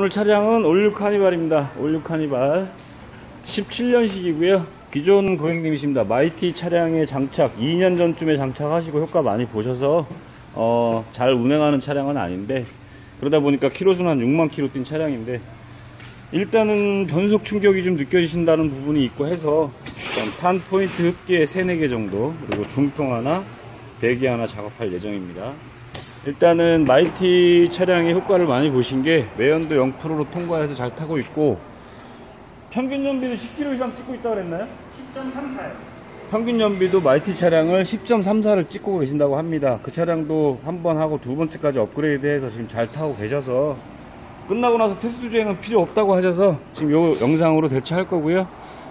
오늘 차량은 올뉴 카니발입니다. 올뉴 카니발 17년식이고요. 기존 고객님이십니다. 마이티 차량에 장착 2년 전쯤에 장착하시고 효과 많이 보셔서 어, 잘 운행하는 차량은 아닌데 그러다 보니까 키로수는 한 6만 키로 뛴 차량인데 일단은 변속 충격이 좀 느껴지신다는 부분이 있고 해서 탄 포인트 흡기에 3, 4개 정도 그리고 중통 하나, 배기 하나 작업할 예정입니다. 일단은 마이티 차량의 효과를 많이 보신 게 매연도 0%로 통과해서 잘 타고 있고 평균 연비도 10km 이상 찍고 있다고 그랬나요? 10.34요. 평균 연비도 마이티 차량을 10.34를 찍고 계신다고 합니다. 그 차량도 한 번 하고 두 번째까지 업그레이드해서 지금 잘 타고 계셔서 끝나고 나서 테스트 주행은 필요 없다고 하셔서 지금 요 영상으로 대처할 거고요.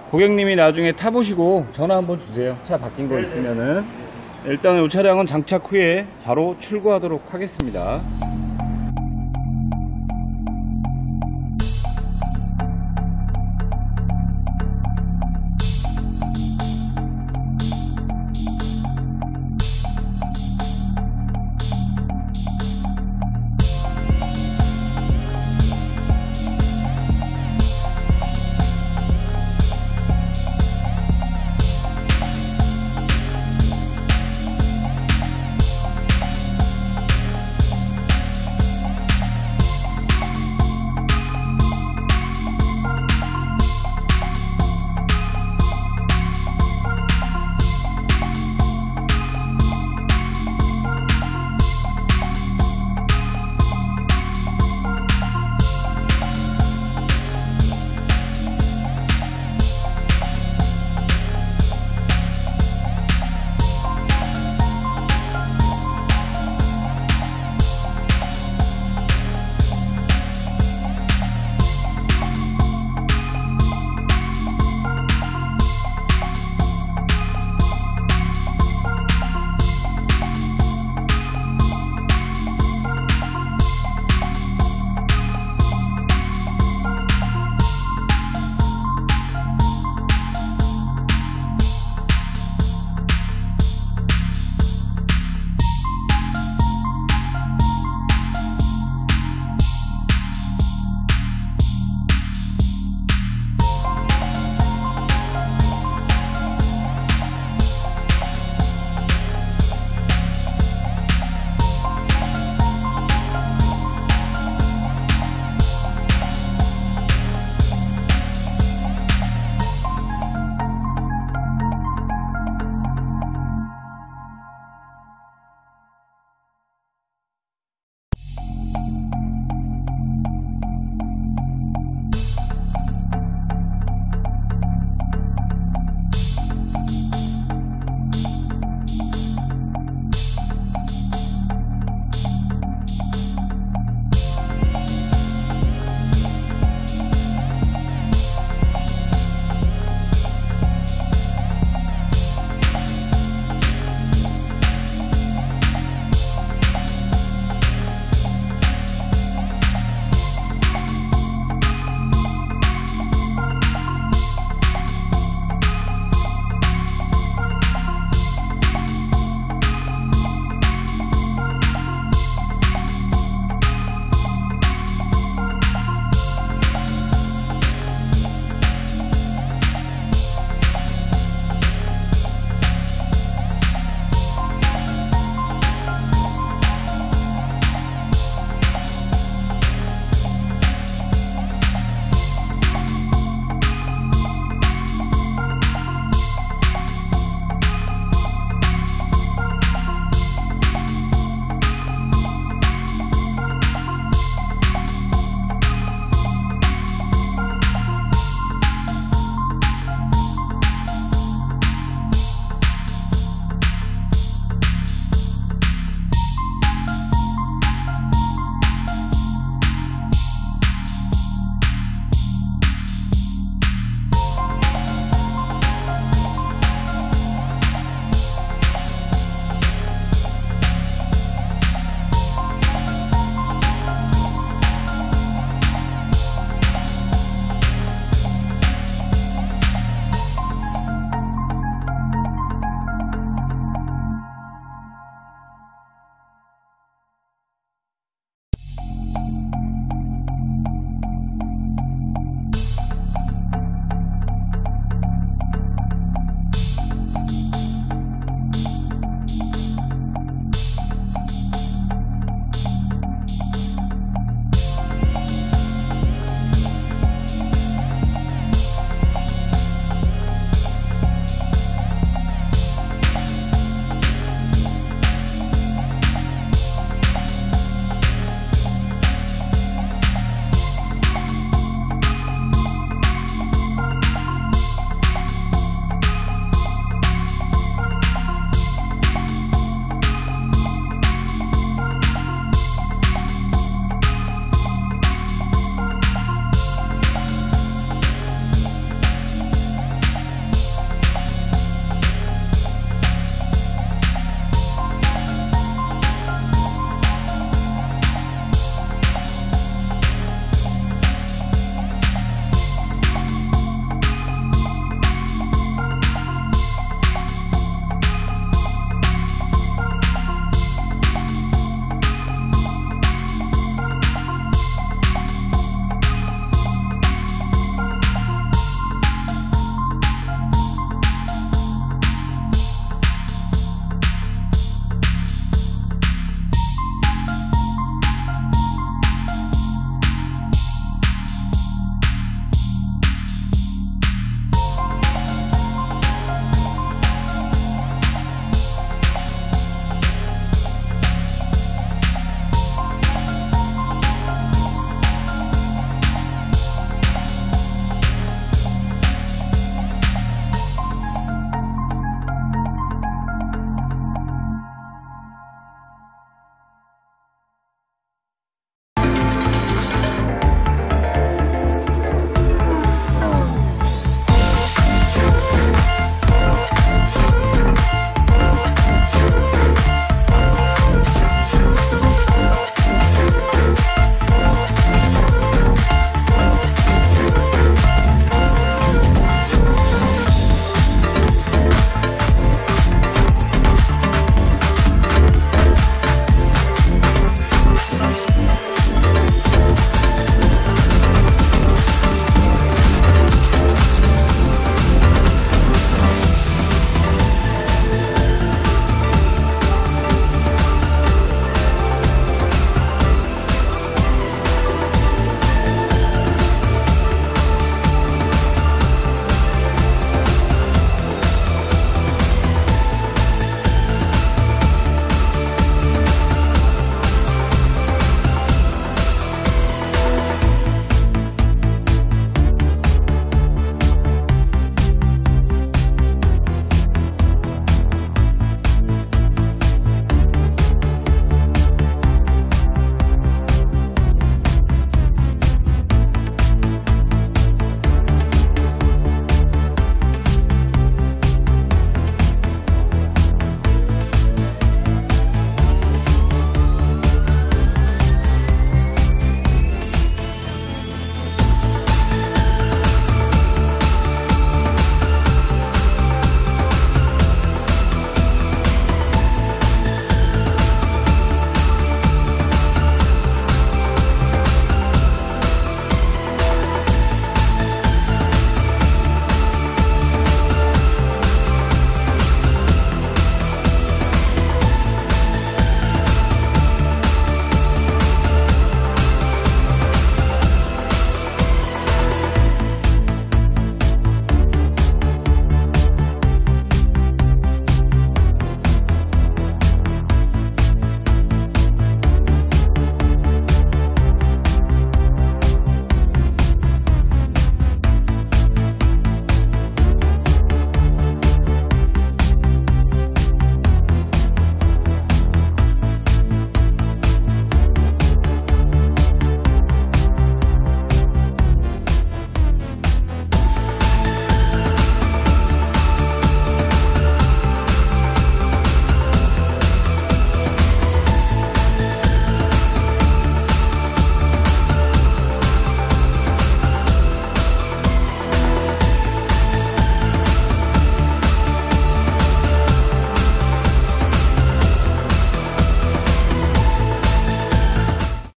고객님이 나중에 타보시고 전화 한번 주세요. 차 바뀐 거 있으면은 일단은 이 차량은 장착 후에 바로 출고하도록 하겠습니다.